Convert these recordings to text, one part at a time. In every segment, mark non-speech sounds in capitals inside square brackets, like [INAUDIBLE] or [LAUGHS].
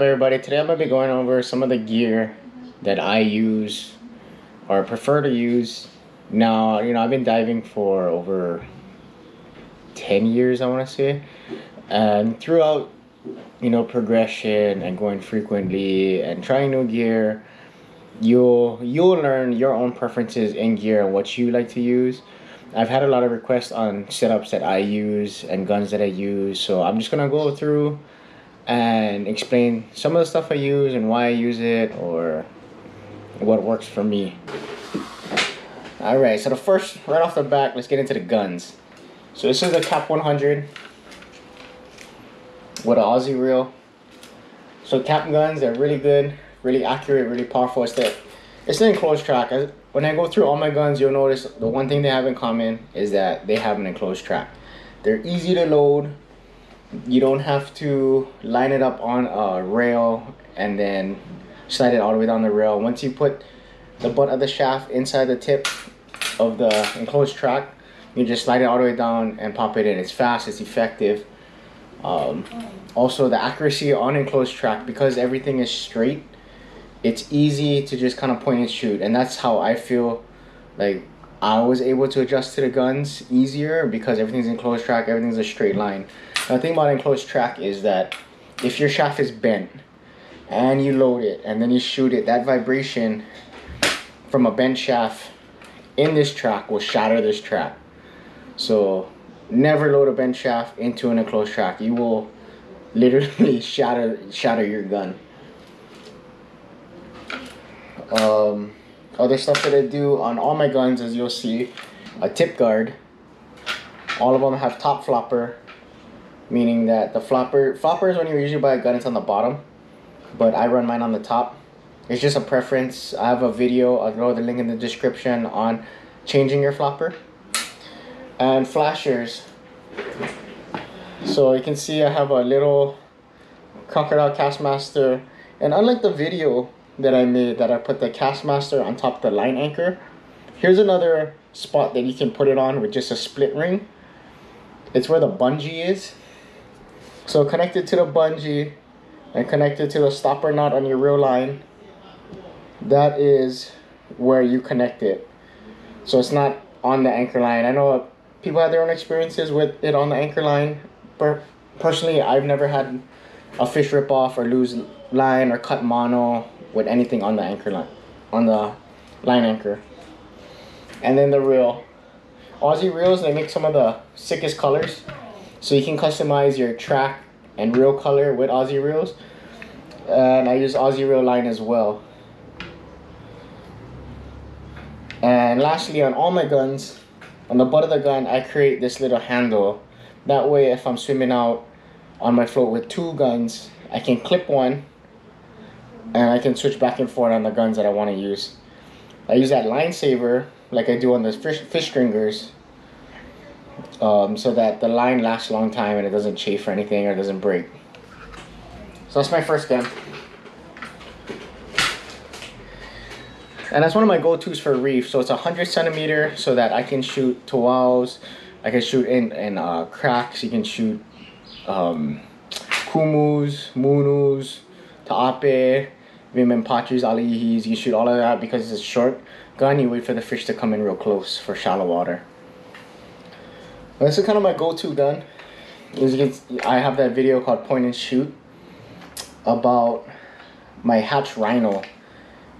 up everybody? Today I'm going to be going over some of the gear that I use or prefer to use. Now, you know, I've been diving for over 10 years, I want to say. And throughout, you know, progression and going frequently and trying new gear, you'll you'll learn your own preferences in gear and what you like to use. I've had a lot of requests on setups that I use and guns that I use, so I'm just gonna go through and explain some of the stuff I use and why I use it or what works for me. Alright, so the first, right off the back, let's get into the guns. So this is a KAP 100 with an Aussie reel. So KAP guns, they're really good, really accurate, really powerful. It's, the, it's an enclosed track. When I go through all my guns, you'll notice the one thing they have in common is that they have an enclosed track. They're easy to load, you don't have to line it up on a rail and then slide it all the way down the rail. Once you put the butt of the shaft inside the tip of the enclosed track, you just slide it all the way down and pop it in. It's fast, it's effective. Um, also, the accuracy on enclosed track, because everything is straight, it's easy to just kind of point and shoot. And that's how I feel like I was able to adjust to the guns easier because everything's in enclosed track, everything's a straight line. Now, the thing about enclosed track is that if your shaft is bent and you load it and then you shoot it, that vibration from a bent shaft in this track will shatter this track. So never load a bent shaft into an enclosed track. You will literally [LAUGHS] shatter shatter your gun. Um, other stuff that I do on all my guns, as you'll see, a tip guard. All of them have top flopper meaning that the flopper flopper is when you usually buy a gun it's on the bottom but I run mine on the top. It's just a preference. I have a video I'll throw the link in the description on changing your flopper. And flashers. So you can see I have a little crocodile Kastmaster and unlike the video that I made that I put the Kastmaster on top of the line anchor here's another spot that you can put it on with just a split ring. It's where the bungee is so connect it to the bungee and connect it to the stopper knot on your reel line. That is where you connect it. So it's not on the anchor line. I know people have their own experiences with it on the anchor line. But personally, I've never had a fish rip off or lose line or cut mono with anything on the anchor line, on the line anchor. And then the reel. Aussie reels, they make some of the sickest colors. So you can customize your track and reel color with Aussie reels. And I use Aussie reel line as well. And lastly, on all my guns, on the butt of the gun, I create this little handle. That way, if I'm swimming out on my float with two guns, I can clip one and I can switch back and forth on the guns that I want to use. I use that line saver like I do on the fish, fish stringers um, so that the line lasts a long time and it doesn't chafe or anything or doesn't break. So that's my first gun. And that's one of my go-tos for reef. So it's a 100 centimeter so that I can shoot towels, I can shoot in, in uh, cracks, you can shoot um, kumus, munus, ta'ape, vimen alihis, you shoot all of that because it's a short gun, you wait for the fish to come in real close for shallow water. This is kind of my go-to gun. As you can, I have that video called Point and Shoot about my Hatch Rhino.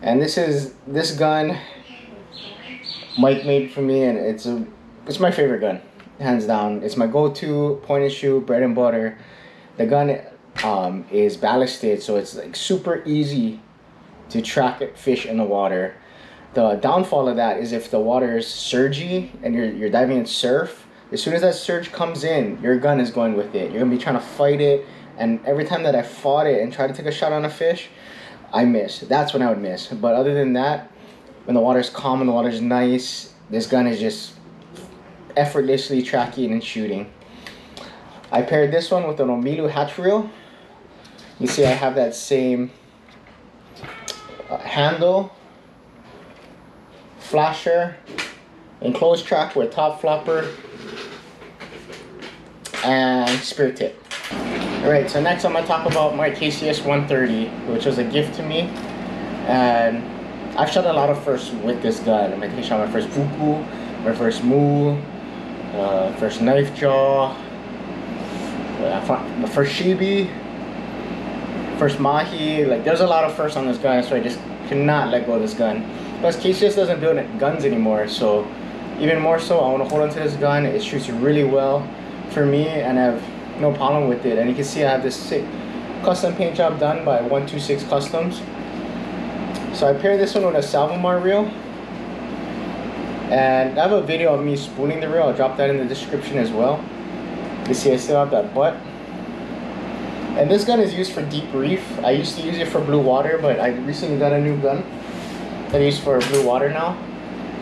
And this is this gun Mike made for me and it's a it's my favorite gun, hands down. It's my go-to point and shoot, bread and butter. The gun um, is ballasted, so it's like super easy to track fish in the water. The downfall of that is if the water is surgy and you're, you're diving in surf, as soon as that surge comes in, your gun is going with it. You're gonna be trying to fight it, and every time that I fought it and tried to take a shot on a fish, I miss. That's when I would miss. But other than that, when the water's calm and the water's nice, this gun is just effortlessly tracking and shooting. I paired this one with an Omilu hatch reel. You see I have that same uh, handle, flasher, enclosed track with top flopper, and spear tip. Alright, so next I'm going to talk about my KCS 130, which was a gift to me. And I've shot a lot of firsts with this gun. I shot my first Uku, my first Mu, uh, first Knife Jaw, uh, first Shibi, first Mahi. Like, there's a lot of firsts on this gun, so I just cannot let go of this gun. Plus, KCS doesn't build guns anymore, so even more so, I want to hold on to this gun. It shoots really well for me, and I have no problem with it. And you can see I have this sick custom paint job done by 126 Customs. So I paired this one with a Salvimar reel. And I have a video of me spooling the reel. I'll drop that in the description as well. You see I still have that butt. And this gun is used for deep reef. I used to use it for blue water, but I recently got a new gun that I use for blue water now.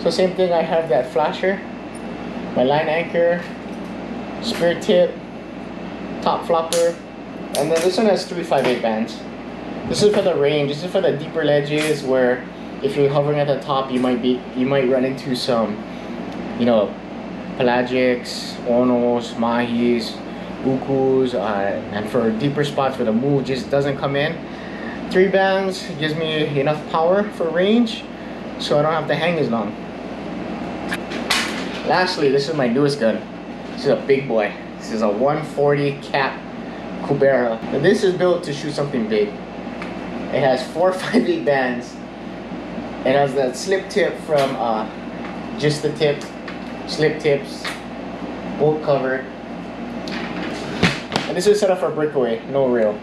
So same thing, I have that flasher, my line anchor, spear tip, top flopper, and then this one has 358 bands. This is for the range. This is for the deeper ledges where if you're hovering at the top, you might be you might run into some, you know, pelagics, onos, mahis, ukus, uh, and for deeper spots where the move just doesn't come in. Three bands gives me enough power for range, so I don't have to hang as long. Lastly, this is my newest gun. This is a big boy. This is a 140 KAP Kubera. And this is built to shoot something big. It has four [LAUGHS] 5.8 bands. It has that slip tip from uh, just the tip, slip tips, bolt cover. And this is set up for breakaway, no reel.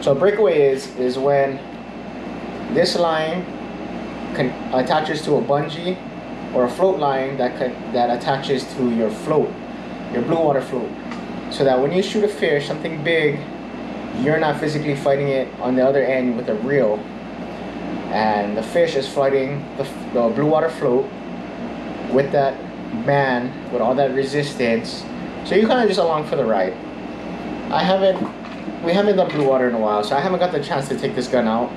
So breakaway is is when this line attaches to a bungee or a float line that that attaches to your float your blue water float. So that when you shoot a fish, something big, you're not physically fighting it on the other end with a reel. And the fish is fighting the, the blue water float with that man, with all that resistance. So you kind of just along for the ride. I haven't, we haven't done blue water in a while, so I haven't got the chance to take this gun out.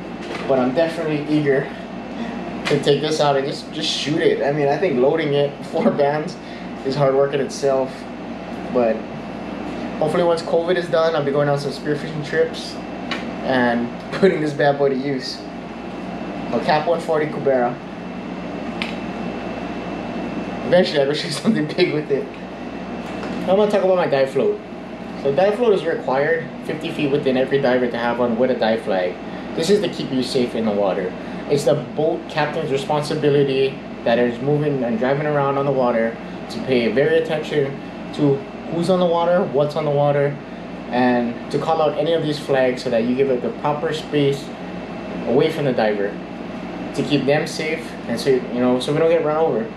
But I'm definitely eager to take this out and just, just shoot it. I mean, I think loading it, [LAUGHS] four bands, is hard work in itself. But hopefully once COVID is done, I'll be going on some spearfishing trips and [LAUGHS] putting this bad boy to use. A KAP 140 Kubera. Eventually, I will [LAUGHS] shoot something big with it. I'm gonna talk about my dive float. So dive float is required 50 feet within every diver to have one with a dive flag. This is to keep you safe in the water. It's the boat captain's responsibility that is moving and driving around on the water to pay very attention to who's on the water, what's on the water, and to call out any of these flags so that you give it the proper space away from the diver to keep them safe and so you know so we don't get run over.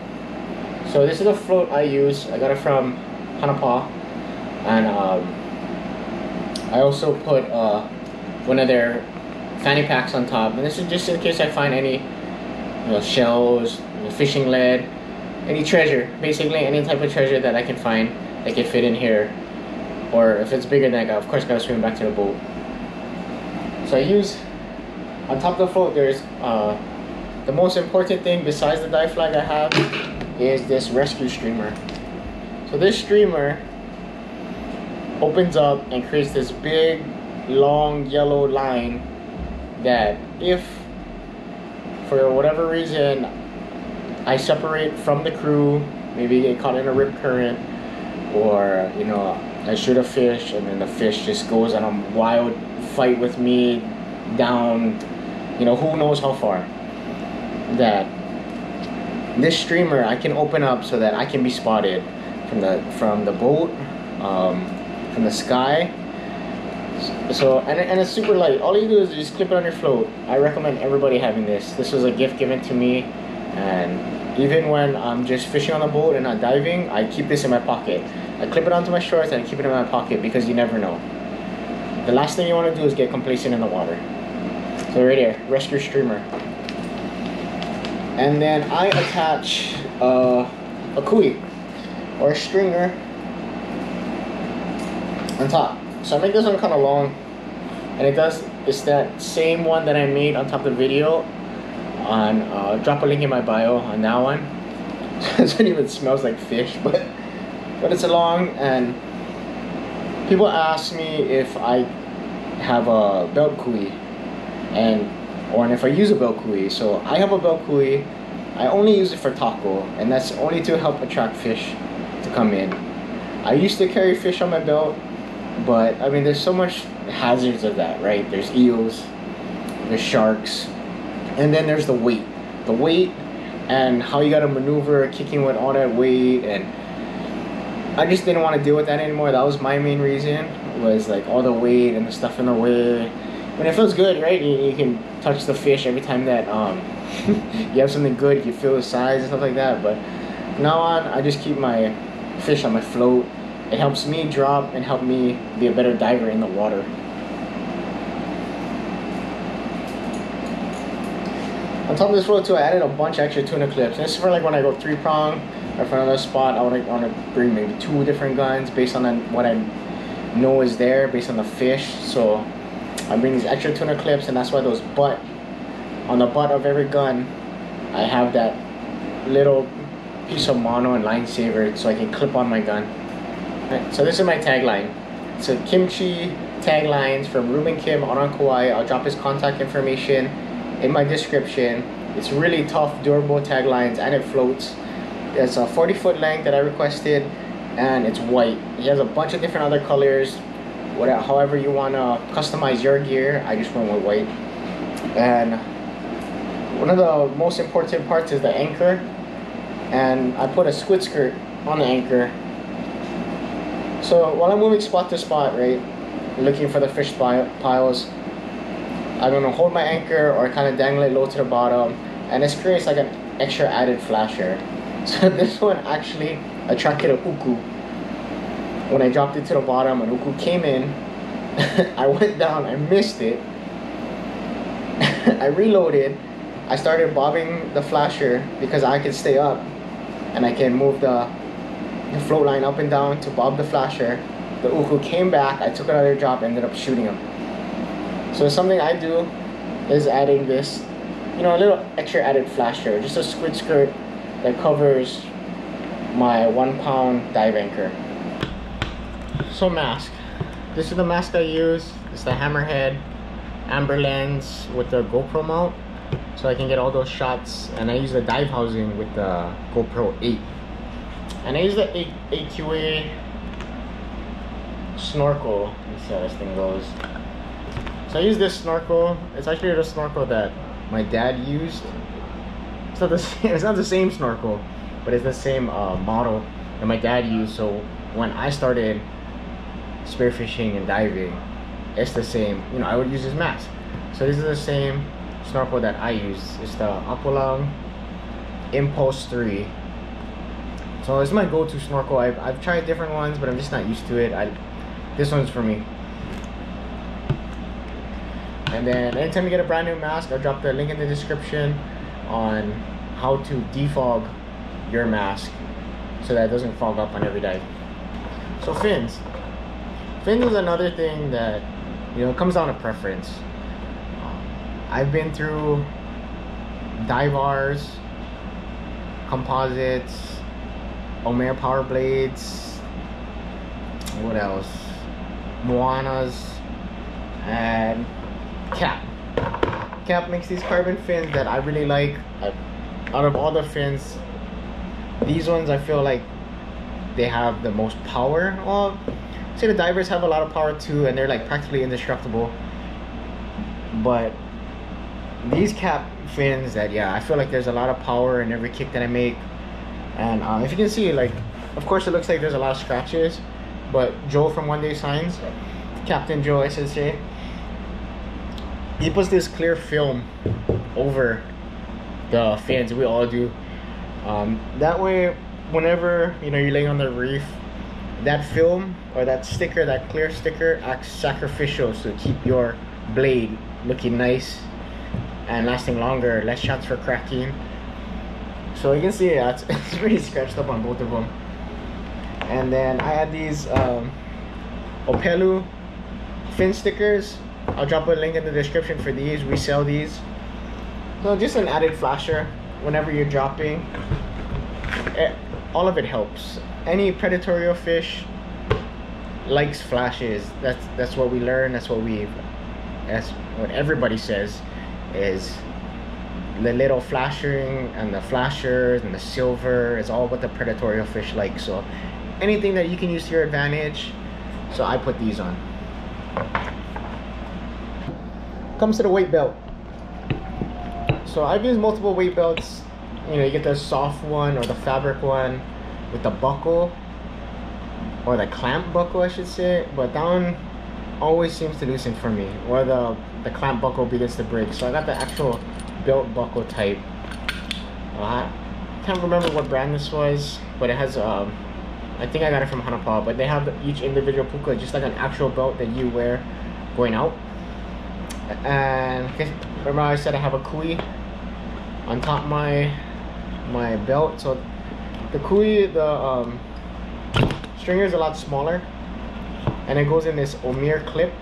So this is a float I use. I got it from Hanapa, and um, I also put uh, one of their fanny packs on top. And this is just in case I find any you know, shells, fishing lead, any treasure, basically any type of treasure that I can find that can fit in here. Or if it's bigger than that, of course, gotta swim back to the boat. So I use, on top of the float, there's, uh, the most important thing besides the dive flag I have is this rescue streamer. So this streamer opens up and creates this big, long yellow line that if, for whatever reason, I separate from the crew, maybe get caught in a rip current, or you know I shoot a fish and then the fish just goes on a wild fight with me down you know who knows how far. That this streamer I can open up so that I can be spotted from the from the boat um, from the sky. So and, and it's super light. All you do is just clip it on your float. I recommend everybody having this. This was a gift given to me and even when I'm just fishing on the boat and not diving, I keep this in my pocket. I clip it onto my shorts and I keep it in my pocket because you never know. The last thing you want to do is get complacent in the water. So right here, rescue streamer. And then I attach uh, a kui or a stringer on top. So I make this one kind of long and it does, it's that same one that I made on top of the video on uh, drop a link in my bio on that one [LAUGHS] it even smells like fish but but it's long and people ask me if I have a belt buoy and or if I use a belt buoy. So I have a belt buoy. I only use it for taco, and that's only to help attract fish to come in. I used to carry fish on my belt, but I mean, there's so much hazards of that, right? There's eels, there's sharks, and then there's the weight. The weight and how you gotta maneuver kicking with all that weight and I just didn't want to deal with that anymore. That was my main reason was like all the weight and the stuff in the way. And it feels good, right? You, you can touch the fish every time that um, [LAUGHS] you have something good. You feel the size and stuff like that. But now on, I just keep my fish on my float. It helps me drop and help me be a better diver in the water. Top of this float too, I added a bunch of extra tuna clips. And this is for like when I go three prong or for another spot, I want to bring maybe two different guns based on what I know is there, based on the fish. So I bring these extra tuna clips and that's why those butt, on the butt of every gun, I have that little piece of mono and line saver so I can clip on my gun. Right, so this is my tagline. A kimchi taglines from Ruben Kim on Kauai. I'll drop his contact information in my description. It's really tough, durable taglines, and it floats. It's a 40 foot length that I requested, and it's white. He has a bunch of different other colors. Whatever, however you want to customize your gear, I just went with white. And one of the most important parts is the anchor. And I put a squid skirt on the anchor. So while I'm moving spot to spot, right, looking for the fish piles, I'm gonna hold my anchor or kind of dangle it low to the bottom and this creates like an extra added flasher. [LAUGHS] So this one actually attracted a uku. When I dropped it to the bottom, an uku came in. [LAUGHS] I went down, I missed it. [LAUGHS] I reloaded. I started bobbing the flasher because I can stay up and I can move the, the float line up and down to bob the flasher. The uku came back, I took another drop, ended up shooting him. So something I do is adding this, you know, a little extra added flasher, just a squid skirt that covers my one pound dive anchor. So mask. This is the mask I use. It's the Hammerhead amber lens with the GoPro mount. So I can get all those shots. And I use the dive housing with the GoPro 8. And I use the AQA snorkel. Let me see how this thing goes. So I use this snorkel. It's actually the snorkel that my dad used. It's not the [LAUGHS] same, it's not the same snorkel, but it's the same uh, model that my dad used. So when I started spearfishing and diving, it's the same. You know, I would use this mask. So this is the same snorkel that I use. It's the Aqualung Impulse 3. So it's my go-to snorkel. I've, I've tried different ones, but I'm just not used to it. I, this one's for me. And then anytime you get a brand new mask, I'll drop the link in the description on how to defog your mask so that it doesn't fog up on every dive. So fins. Fins is another thing that, you know, comes down to preference. Um, I've been through dive Divars, composites, Omer power blades, what else? Moanas, and KAP. KAP makes these carbon fins that I really like. I, out of all the fins, these ones I feel like they have the most power. Well, say the divers have a lot of power too, and they're like practically indestructible. But these KAP fins that yeah, I feel like there's a lot of power in every kick that I make. And uh, if you can see, like, of course it looks like there's a lot of scratches, but Joe from One Day Signs, Captain Joe SSA, he puts this clear film over the fins. We all do. Um, that way, whenever you know you're laying on the reef, that film or that sticker, that clear sticker, acts sacrificial to keep your blade looking nice and lasting longer, less chance for cracking. So you can see yeah, it's, [LAUGHS] it's really scratched up on both of them. And then I had these um, Opelu fin stickers I'll drop a link in the description for these. We sell these. So just an added flasher whenever you're dropping. It, all of it helps. Any predatory fish, likes flashes. That's that's what we learn. That's what we. That's what everybody says, is the little flashing and the flashers and the silver is all what the predatory fish like. So anything that you can use to your advantage. So I put these on. Comes to the weight belt. So I've used multiple weight belts. You know, you get the soft one or the fabric one with the buckle or the clamp buckle, I should say. But that one always seems to loosen for me, or the the clamp buckle begins to break. So I got the actual belt buckle type. Uh, I can't remember what brand this was, but it has um, I think I got it from Hanappa, but they have each individual puka just like an actual belt that you wear going out. And remember I said I have a kui on top my my belt. So the kui, the um, stringer is a lot smaller, and it goes in this Omir clip,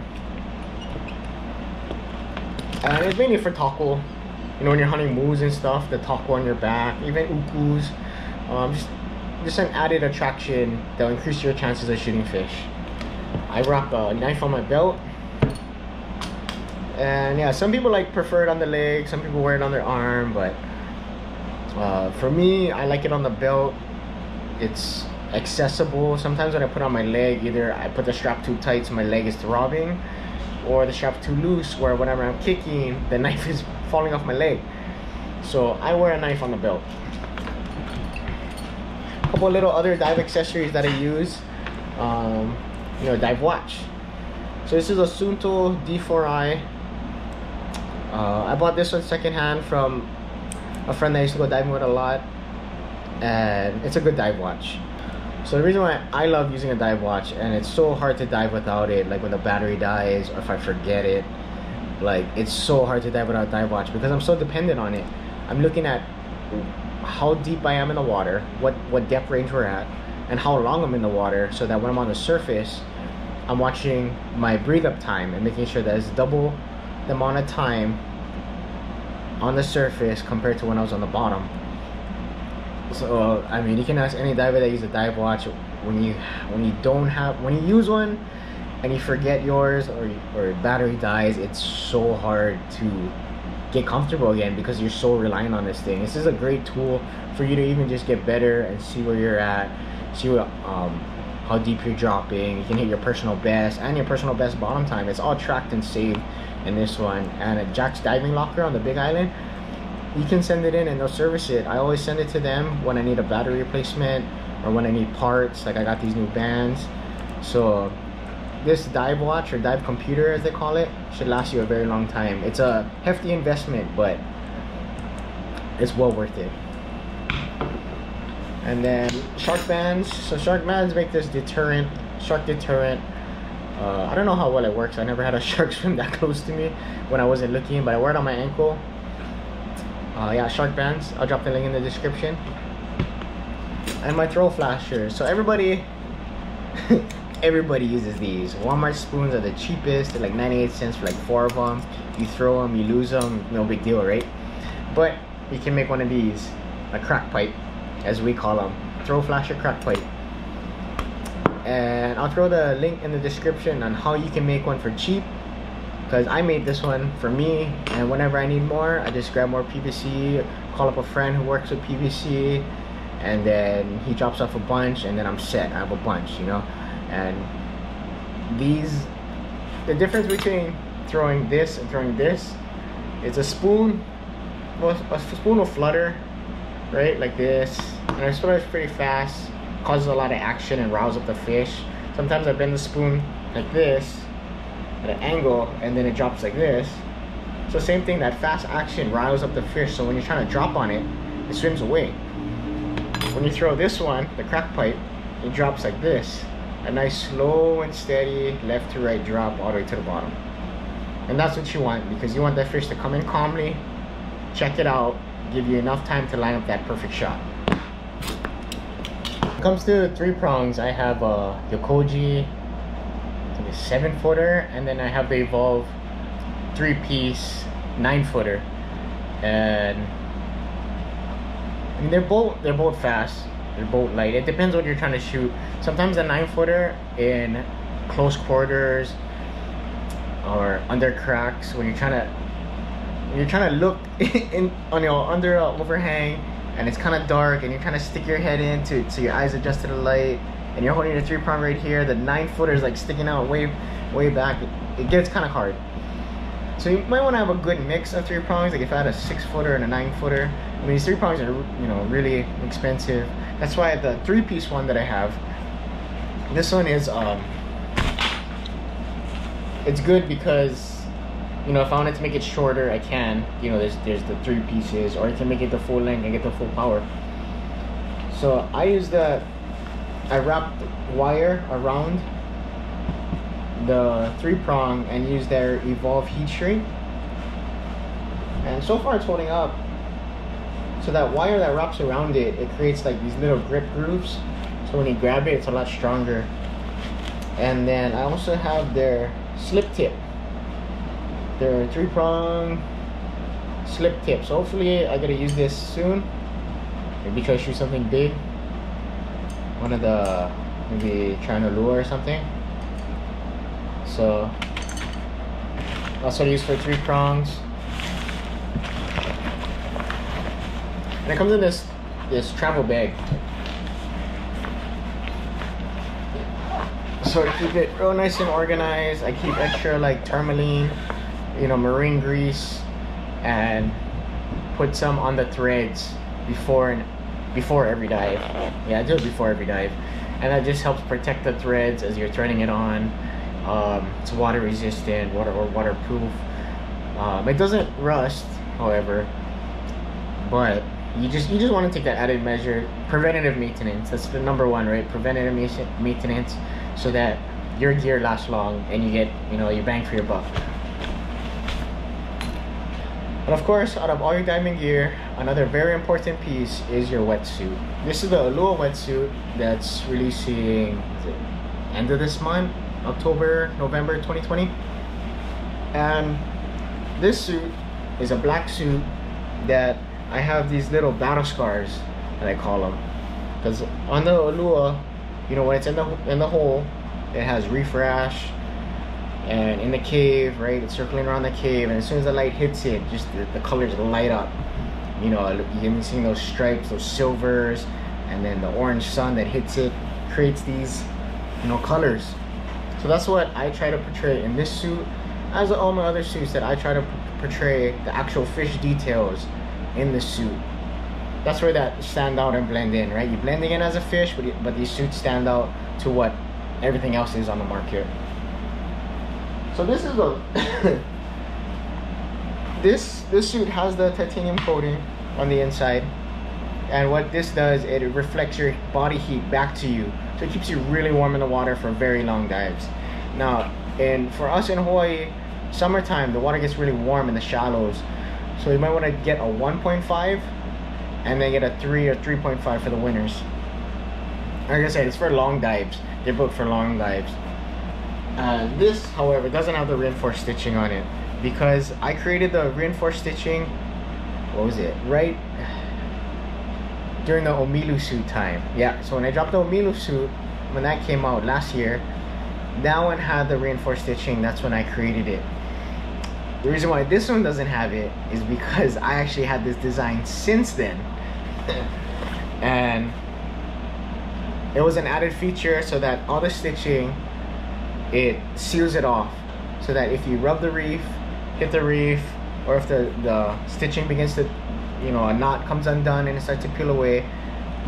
and it's mainly for taco. You know when you're hunting moose and stuff the taco on your back even ukus um, just just an added attraction that'll increase your chances of shooting fish. I wrap a knife on my belt and yeah some people like prefer it on the leg some people wear it on their arm but uh, for me i like it on the belt it's accessible sometimes when i put on my leg either i put the strap too tight so my leg is throbbing or the strap too loose where whenever i'm kicking the [LAUGHS] knife is falling off my leg. So I wear a knife on the belt. A couple little other dive accessories that I use. Um, you know, dive watch. So this is a Suunto D4i. Uh, I bought this one secondhand from a friend that I used to go diving with a lot. And it's a good dive watch. So the reason why I love using a dive watch and it's so hard to dive without it, like when the battery dies or if I forget it, like it's so hard to dive without a dive watch because I'm so dependent on it. I'm looking at how deep I am in the water, what what depth range we're at, and how long I'm in the water, so that when I'm on the surface, I'm watching my breathe up time and making sure that it's double the amount of time on the surface compared to when I was on the bottom. So I mean, you can ask any diver that uses a dive watch when you when you don't have when you use one and you forget yours or or battery dies, it's so hard to get comfortable again because you're so reliant on this thing. This is a great tool for you to even just get better and see where you're at, see what um how deep you're dropping. You can hit your personal best and your personal best bottom time. It's all tracked and saved in this one. And at Jack's Diving Locker on the Big Island, you can send it in and they'll service it. I always send it to them when I need a battery replacement or when I need parts. Like I got these new bands. So this dive watch or dive computer as they call it should last you a very long time it's a hefty investment but it's well worth it and then Sharkbanz so Sharkbanz make this deterrent shark deterrent uh, I don't know how well it works I never had a [LAUGHS] shark swim that close to me when I wasn't looking but I wear it on my ankle uh, yeah Sharkbanz I'll drop the link in the description and my throw flasher so everybody [LAUGHS] everybody uses these. Walmart spoons are the cheapest. They're like 98 cents for like four of them. You throw them, you lose them, no big deal, right? But you can make one of these, a crack pipe, as we call them. Throw flasher crack pipe. And I'll throw the link in the description on how you can make one for cheap. Because I made this one for me, and whenever I need more, I just grab more PVC, call up a friend who works with PVC, and then he drops off a bunch, and then I'm set. I have a bunch, you know and these the difference between throwing this and throwing this it's a spoon well, a spoon will flutter right like this and I it flutters pretty fast causes a lot of action and rouse up the fish sometimes I bend the spoon like this at an angle and then it drops like this so same thing that fast action riles up the fish so when you're trying to drop on it it swims away when you throw this one the crack pipe it drops like this a nice slow and steady left to right drop all the way to the bottom. And that's what you want because you want that fish to come in calmly, check it out, give you enough time to line up that perfect shot. Comes to three prongs, I have a Yokoji a seven footer and then I have the Evolve three piece nine footer and I mean they're both they're both fast they're both light. It depends what you're trying to shoot. Sometimes a nine footer in close quarters or under cracks when you're trying to you're trying to look [LAUGHS] in on your under a overhang and it's kind of dark and you're to stick your head in to, so your eyes adjust to the light and you're holding a three prong right here the nine footer is like sticking out way way back. It, it gets kind of hard. So you might want to have a good mix of three prongs like if I had a six footer and a nine footer. I mean these three prongs are you know really expensive. That's why the three piece one that I have this one is um it's good because you know if I wanted to make it shorter I can. You know there's there's the three pieces or I can make it the full length and get the full power. So I use the I wrap wire around the three prong and use their evolve heat shrink. And so far it's holding up. So that wire that wraps around it it creates like these little grip grooves. So when you grab it it's a lot stronger. And then I also have their slip tip their three prong slip tips. hopefully I gotta use this soon. Maybe try to shoot something big. One of the maybe trying to lure or something. So that's what I use for three prongs. And it comes in this this travel bag. So to keep it real nice and organized. I keep extra like tourmaline you know marine grease and put some on the threads before and before every dive. Yeah do it before every dive. And that just helps protect the threads as you're threading it on. Um, it's water resistant water or waterproof. Um, it doesn't rust however but you just you just want to take that added measure preventative maintenance. That's the number one right? Preventative maintenance so that your gear lasts long and you get you know your bang for your buck and of course out of all your diving gear another very important piece is your wetsuit. This is the Ulua wetsuit that's releasing end of this month October November 2020 and this suit is a black suit that I have these little battle scars that I call them because on the Ulua you know when it's in the in the hole it has reef rash and in the cave right it's circling around the cave and as soon as the light hits it just the, the colors light up you know you can see those stripes those silvers and then the orange sun that hits it creates these you know colors so that's what I try to portray in this suit as all my other suits that I try to portray the actual fish details in the suit that's where that stand out and blend in, right? You're blending in as a fish, but, but these suits stand out to what everything else is on the market. So this is a [LAUGHS] this this suit has the titanium coating on the inside, and what this does, it reflects your body heat back to you, so it keeps you really warm in the water for very long dives. Now, and for us in Hawaii, summertime the water gets really warm in the shallows, so you might want to get a 1.5 and then get a 3 or 3.5 for the winners. Like I said, it's for long dives. They're booked for long dives. Uh, this, however, doesn't have the reinforced stitching on it because I created the reinforced stitching, what was it, right during the Omilu suit time. Yeah, so when I dropped the Omilu suit, when that came out last year, that one had the reinforced stitching. That's when I created it. The reason why this one doesn't have it is because I actually had this design since then and it was an added feature so that all the stitching it seals it off so that if you rub the reef hit the reef or if the the stitching begins to you know a knot comes undone and it starts to peel away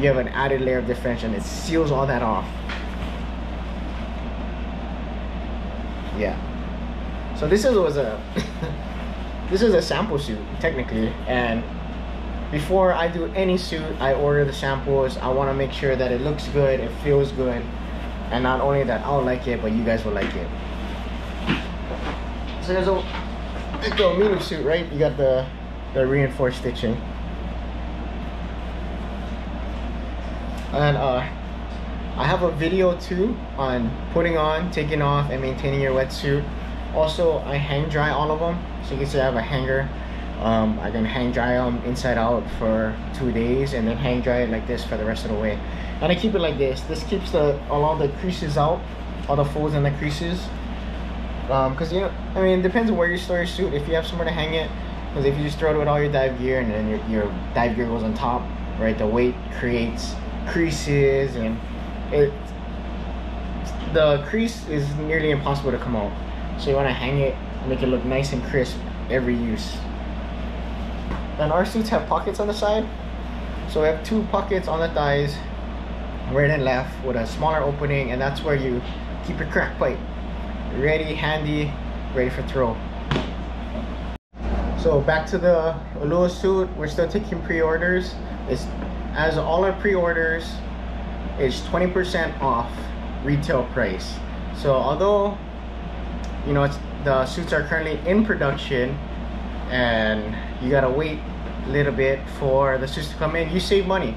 you have an added layer of defense and it seals all that off. Yeah. So this is, was a [LAUGHS] this is a sample suit technically and before I do any suit, I order the samples. I want to make sure that it looks good, it feels good, and not only that I'll like it, but you guys will like it. So there's a like the mini suit, right? You got the the reinforced stitching, and uh, I have a video too on putting on, taking off, and maintaining your wetsuit. Also, I hang dry all of them, so you can see I have a hanger um, I can hang dry them inside out for two days and then hang dry it like this for the rest of the way and I keep it like this this keeps the all the creases out all the folds and the creases. Um, cause you know, I mean, it depends on where you store your suit. If you have somewhere to hang it, because if you just throw it with all your dive gear and then your, your dive gear goes on top, right? The weight creates creases and it the crease is nearly impossible to come out. So you want to hang it, and make it look nice and crisp every use. And our suits have pockets on the side. So we have two pockets on the thighs, right and left, with a smaller opening, and that's where you keep your crack pipe ready, handy, ready for throw. So back to the Ulua suit, we're still taking pre-orders. It's as all our pre-orders is 20% off retail price. So although you know the suits are currently in production and you gotta wait a little bit for the suits to come in, you save money.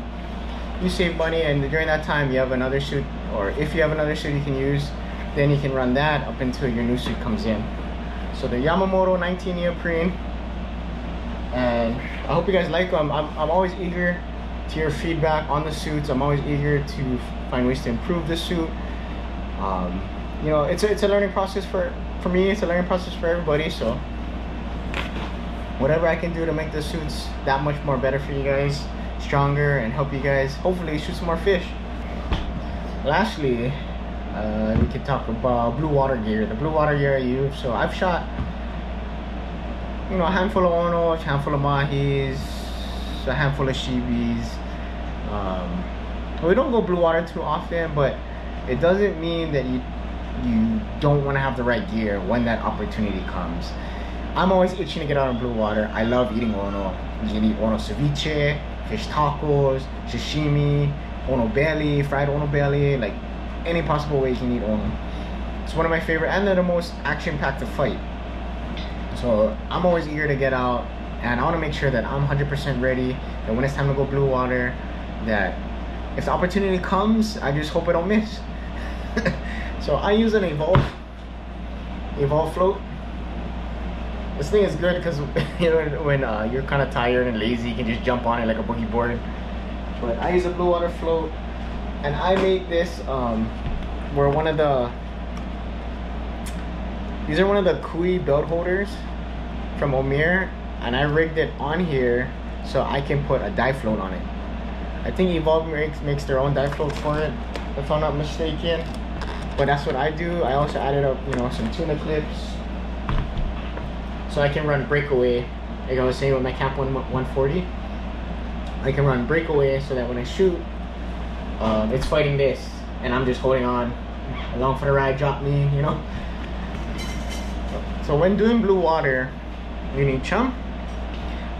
You save money and during that time you have another suit or if you have another suit you can use, then you can run that up until your new suit comes in. So the Yamamoto 19 neoprene and I hope you guys like them. I'm, I'm always eager to your feedback on the suits. I'm always eager to find ways to improve the suit. Um, you know, it's a, it's a learning process for, for me. It's a learning process for everybody. So whatever I can do to make the suits that much more better for you guys, stronger, and help you guys hopefully shoot some more fish. Lastly, uh, we can talk about blue water gear. The blue water gear I use. So I've shot, you know, a handful of Onos, a handful of Mahis, a handful of Shibis. Um, we don't go blue water too often, but it doesn't mean that you you don't want to have the right gear when that opportunity comes. I'm always itching to get out on blue water. I love eating ono. You can eat ono ceviche, fish tacos, sashimi, ono belly, fried ono belly, like any possible way you eat ono. It's one of my favorite, and they're the most action-packed to fight. So I'm always eager to get out, and I want to make sure that I'm 100% ready. That when it's time to go blue water, that if the opportunity comes, I just hope I don't miss. [LAUGHS] so I use an Evolve, Evolve float. This thing is good because you [LAUGHS] know when uh, you're kind of tired and lazy, you can just jump on it like a boogie board. But I use a blue water float, and I made this um, where one of the these are one of the Kui belt holders from Omir, and I rigged it on here so I can put a dive float on it. I think Evolve makes makes their own dive float for it, if I'm not mistaken. But that's what I do. I also added up, you know, some tuna clips. So I can run breakaway, like I was saying with my KAP 1 140. I can run breakaway so that when I shoot, um, it's fighting this, and I'm just holding on, along for the ride, drop me, you know. So when doing blue water, you need chum,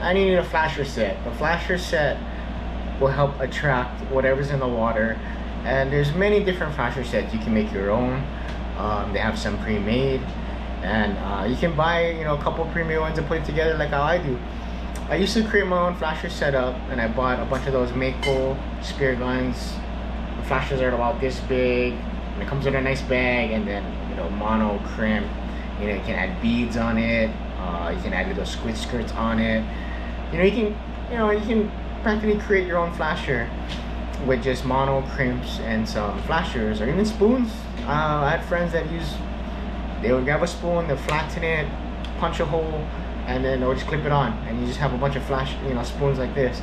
and you need a flasher set. The flasher set will help attract whatever's in the water and there's many different flasher sets you can make your own um, they have some pre-made and uh, you can buy you know a couple pre-made ones and put it together like how I do. I used to create my own flasher setup and I bought a bunch of those Mako spear guns. The flashers are about this big and it comes in a nice bag and then you know mono crimp you know you can add beads on it uh, you can add little squid skirts on it. You know you can you know you can practically create your own flasher with just mono crimps and some flashers or even spoons. Uh, I had friends that use, they would grab a spoon, they'll flatten it, punch a hole, and then they would just clip it on, and you just have a bunch of flash, you know, spoons like this.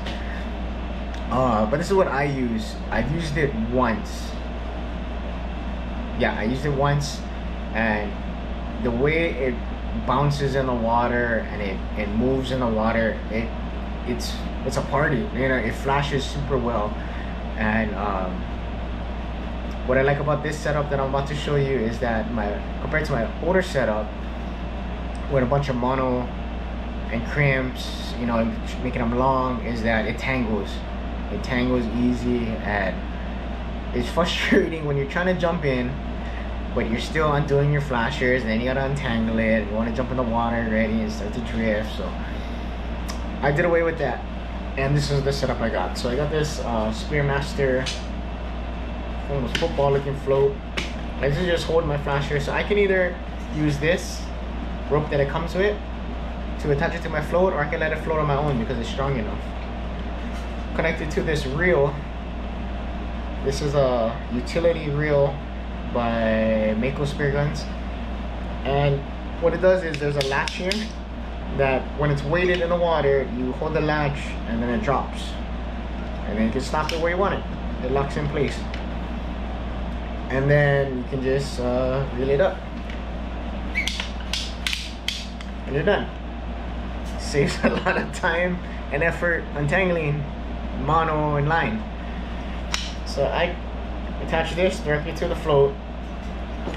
Uh, but this is what I use. I've used it once. Yeah, I used it once, and the way it bounces in the water and it, it moves in the water, it it's it's a party. You know, it flashes super well and um, what I like about this setup that I'm about to show you is that my compared to my older setup with a bunch of mono and crimps you know making them long is that it tangles. It tangles easy and it's [LAUGHS] frustrating when you're trying to jump in but you're still undoing your flashers and then you gotta untangle it. You want to jump in the water ready and start to drift so I did away with that. And this is the setup I got. So I got this uh, Spearmaster almost football looking float. I just just hold my flasher. So I can either use this rope that it comes with to attach it to my float or I can let it float on my own because it's strong enough. Connected to this reel. This is a utility reel by Mako Spear Guns. And what it does is there's a latch here that when it's weighted in the water, you hold the latch and then it drops. And then you can stop it where you want it. It locks in place. And then you can just uh, reel it up. And you're done. Saves a [LAUGHS] lot of time and effort untangling mono and line. So I attached this directly to the float.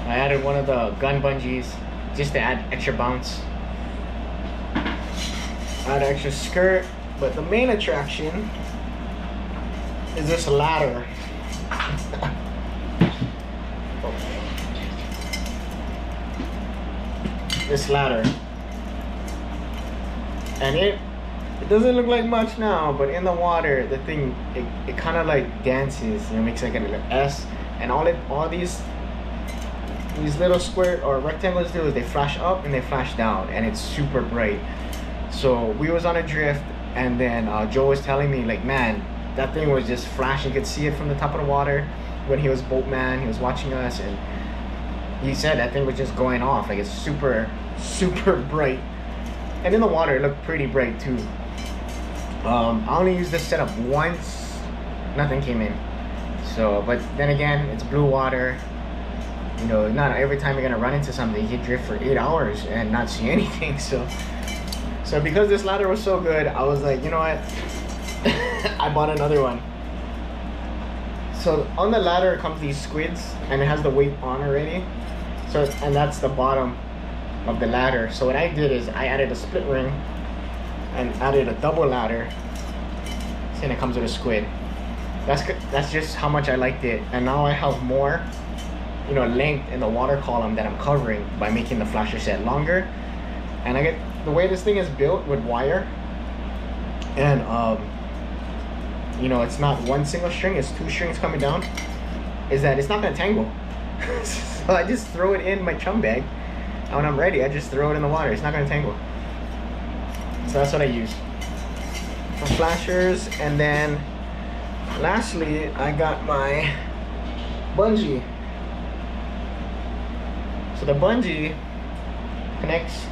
I added one of the gun bungees just to add extra bounce. Add extra skirt, but the main attraction is this ladder. [LAUGHS] this ladder. And it it doesn't look like much now, but in the water, the thing it, it kind of like dances. You know, makes like an S, and all it all these these little square or rectangles do is they flash up and they flash down, and it's super bright. So we was on a drift, and then uh, Joe was telling me like, man, that thing was just flashing. You could see it from the top of the water when he was boatman. He was watching us, and he said that thing was just going off. Like it's super, super [LAUGHS] bright. And in the water, it looked pretty bright too. Um, I only used this setup once. Nothing came in. So, but then again, it's blue water. You know, not every time you're gonna run into something, you can drift for eight hours and not see [LAUGHS] anything. So, so because this ladder was so good, I was like, you know what? [LAUGHS] I bought another one. So on the ladder comes these squids, and it has the weight on already. So and that's the bottom of the ladder. So what I did is I added a split ring and added a double ladder. And it comes with a squid. That's that's just how much I liked it. And now I have more, you know, length in the water column that I'm covering by making the flasher set longer. And I get the way this thing is built with wire. And um, you know, it's not one single string, it's two strings coming down. Is that it's not gonna tangle. [LAUGHS] so I just throw it in my chum bag. And when I'm ready, I just throw it in the water. It's not gonna tangle. So that's what I use for flashers. And then lastly, I got my bungee. So the bungee connects.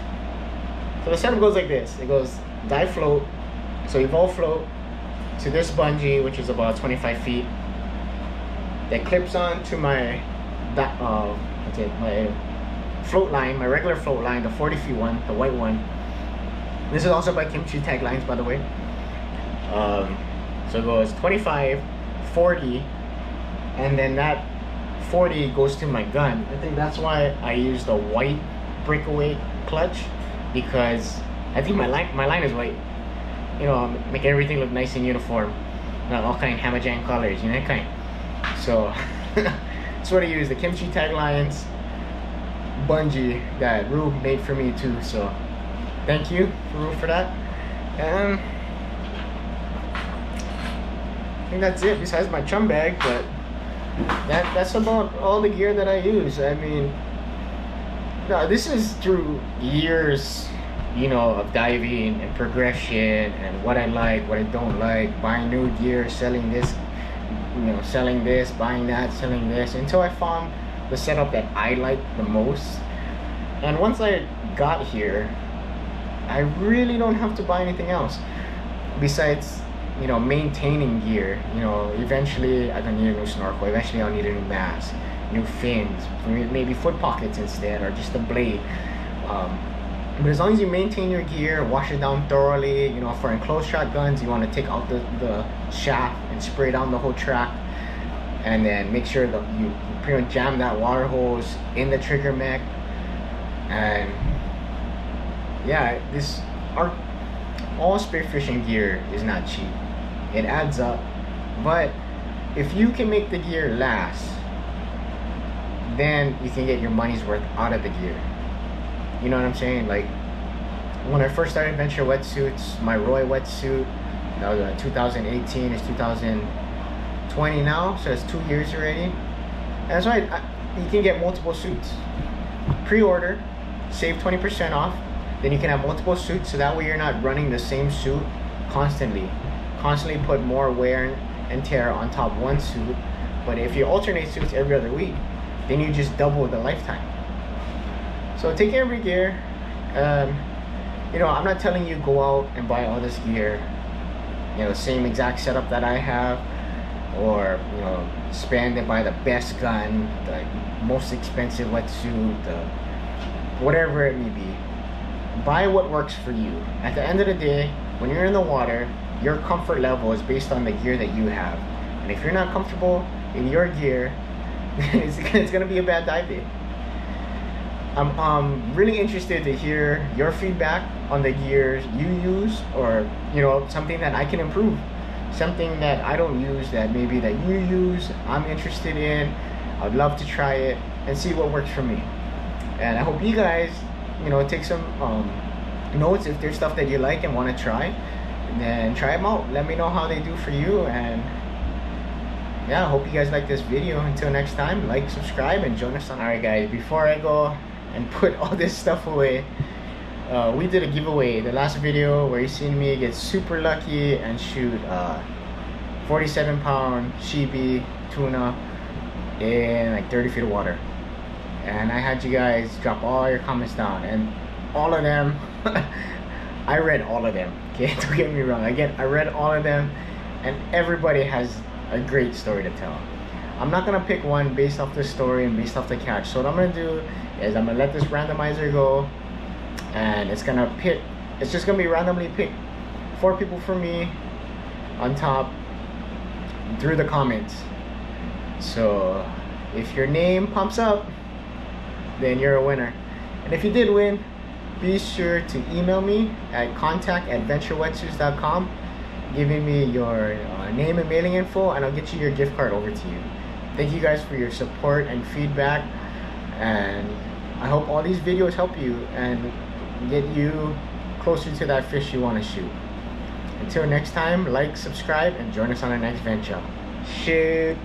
So the setup goes like this. It goes dive float. So evolve float to this bungee, which is about 25 feet. That clips on to my that uh, my float line, my regular float line, the 40 feet one, the white one. This is also by Kimchi Taglines, by the way. Um, so it goes 25, 40, and then that 40 goes to my gun. I think that's why I use the white breakaway clutch because I think my line my line is white. You know, make everything look nice and uniform. Not all kind of hammer jam colors, you know, kind. So [LAUGHS] what I use, the kimchi taglines bungee that Rube made for me too. So thank you, Rube, for that. And I think that's it besides my chum bag, but that that's about all the gear that I use. I mean, no, this is through years, you know, of diving and progression and what I like, what I don't like, buying new gear, selling this, you know, selling this, buying that, selling this, until I found the setup that I like the most. And once I got here, I really don't have to buy anything else besides you know maintaining gear. You know eventually i'm gonna need a new snorkel. Eventually i'll need a new mask new fins maybe foot pockets instead or just a blade. Um, but as long as you maintain your gear wash it down thoroughly you know for enclosed shotguns you want to take out the, the shaft and spray down the whole track. And then make sure that you, pretty much jam that water hose in the trigger mech. And yeah this our all spearfishing gear is not cheap. It adds up. But if you can make the gear last then you can get your money's worth out of the gear you know what i'm saying? Like when i first started venture wetsuits my roy wetsuit that was uh, 2018 is 2020 now so it's two years already. And that's why I, you can get multiple suits. Pre-order save 20% off then you can have multiple suits so that way you're not running the same suit constantly. Constantly put more wear and tear on top one suit but if you alternate suits every other week then you just double the lifetime. So take your gear. Um, you know, I'm not telling you go out and buy all this gear. You know, same exact setup that I have, or you know, spend and buy the best gun, the most expensive wetsuit, the whatever it may be. Buy what works for you. At the end of the day, when you're in the water, your comfort level is based on the gear that you have. And if you're not comfortable in your gear, [LAUGHS] it's, it's gonna be a bad dive day. I'm um, really interested to hear your feedback on the gears you use or you know something that I can improve. Something that I don't use that maybe that you use I'm interested in. I'd love to try it and see what works for me. And I hope you guys you know take some um, notes if there's stuff that you like and want to try then try them out. Let me know how they do for you and yeah I hope you guys like this video. Until next time like subscribe and join us on alright guys before I go and put all this stuff away. Uh, we did a giveaway the last video where you seen me get super lucky and shoot uh, 47 pound shibi tuna in like 30 feet of water. And I had you guys drop all your comments down and all of them [LAUGHS] I read all of them okay? [LAUGHS] Don't get me wrong again I read all of them and everybody has a great story to tell I'm not gonna pick one based off the story and based off the catch. So what I'm gonna do is I'm gonna let this randomizer go and it's gonna pick it's just gonna be randomly pick four people for me on top through the comments. So if your name pumps up then you're a winner. And if you did win be sure to email me at contact giving me your uh, name and mailing info and I'll get you your gift card over to you thank you guys for your support and feedback and I hope all these videos help you and get you closer to that fish you want to shoot. Until next time, like, subscribe, and join us on our next venture. Shoot!